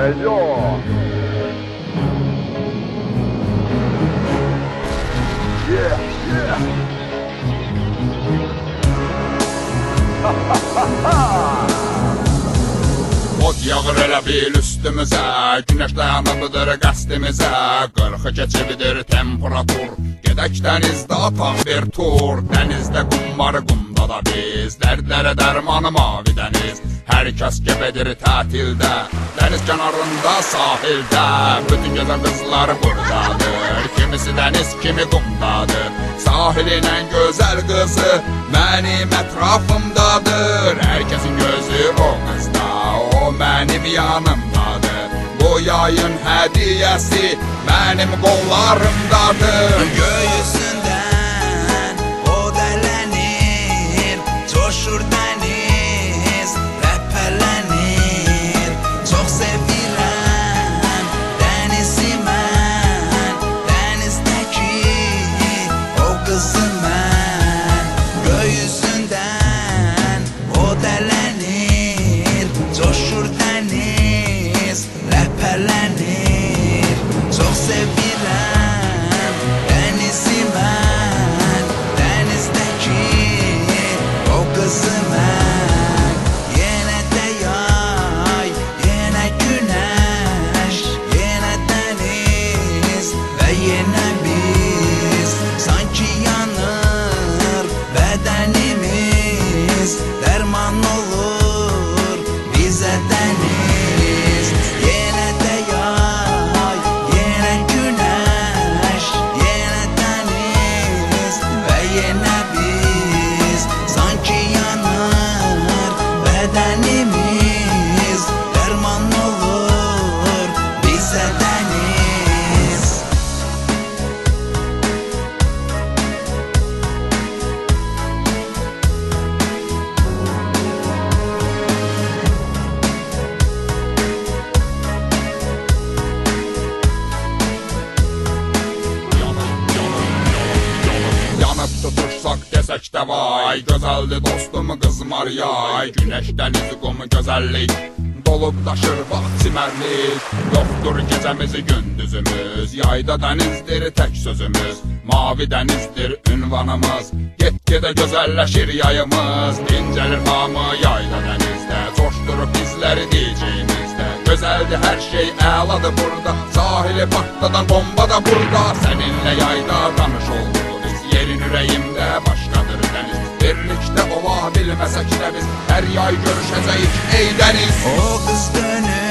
Hello. Yeah, yeah. Od yağır elə bil üstümüzə Günəş dayanıbıdır qəsdimizə Qırxı keçibidir temperatur. Gedək dənizdə atan bir tur. Dənizdə qumbar qumda da biz Dərdlərə dərmanı mavi dəniz Hər kəs gebedir tətildə Dəniz kənarında sahildə Bütün gözəl qızlar buradadır. Kimisi dəniz kimi qumdadır Sahilin ən gözəl qızı Mənim ətrafımdadır Hər kəsin gözü o qızda O mənim yanımdadır. Bu yayın hədiyəsi Mənim qollarımdadır Göğsünden bedenimiz Derman olur tutuşsaq desək də vay Gözəldir dostum qızmar yay. Günəş dəniz qumu gözəllik Dolub daşır vaxt çimərlik Yoxdur gecəmizi gündüzümüz Yayda dənizdir tək sözümüz. Mavi dənizdir ünvanımız Get-gedə gözəlləşir yayımız. Dincəlir hamı yayda dənizdə Coşdurub bizləri diyeceğimizdə Gözəldir hər şey əladır burada Sahili partladan bomba da burada. Səninlə yayda tanış olduq bilmesek de biz Her yay görüşeceğiz. Ey deniz. O kız deniz.